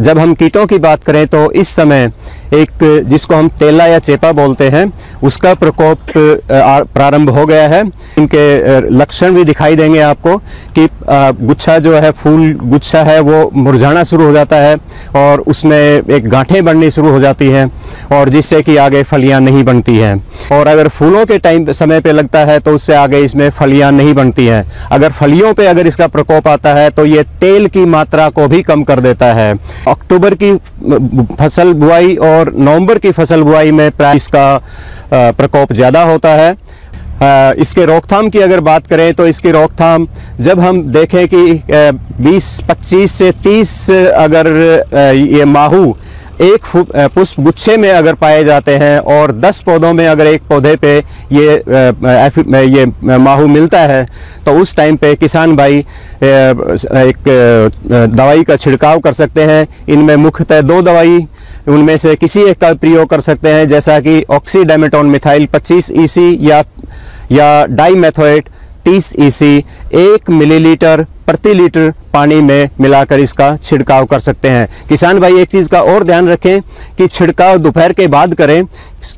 जब हम कीटों की बात करें तो इस समय एक जिसको हम तेला या चेपा बोलते हैं, उसका प्रकोप प्रारंभ हो गया है। इनके लक्षण भी दिखाई देंगे आपको कि गुच्छा जो है, फूल गुच्छा है, वो मुरझाना शुरू हो जाता है और उसमें एक गांठें बननी शुरू हो जाती हैं और जिससे कि आगे फलियाँ नहीं बनती हैं। और अगर फूलों के टाइम, समय पर लगता है तो उससे आगे इसमें फलियाँ नहीं बनती हैं। अगर फलियों पर अगर इसका प्रकोप आता है तो ये तेल की मात्रा को भी कम कर देता है। अक्टूबर की फ़सल बुआई और नवंबर की फ़सल बुआई में प्राइस का प्रकोप ज़्यादा होता है। इसके रोकथाम की अगर बात करें तो इसकी रोकथाम जब हम देखें कि 20, 25 से 30 अगर ये माहू एक पुष्प गुच्छे में अगर पाए जाते हैं और 10 पौधों में अगर एक पौधे पे ये ये माहू मिलता है तो उस टाइम पे किसान भाई एक दवाई का छिड़काव कर सकते हैं। इनमें मुख्यतः दो दवाई उनमें से किसी एक का प्रयोग कर सकते हैं जैसा कि ऑक्सीडामेटोन मिथाइल 25 ईसी या या डाई डाईमेथोएट 30 ईसी एक मिलीलीटर प्रति लीटर पानी में मिलाकर इसका छिड़काव कर सकते हैं। किसान भाई, एक चीज़ का और ध्यान रखें कि छिड़काव दोपहर के बाद करें,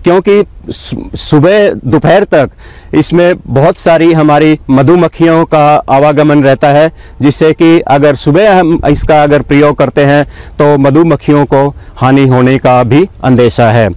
क्योंकि सुबह दोपहर तक इसमें बहुत सारी हमारी मधुमक्खियों का आवागमन रहता है, जिससे कि अगर सुबह हम इसका अगर प्रयोग करते हैं तो मधुमक्खियों को हानि होने का भी अंदेशा है।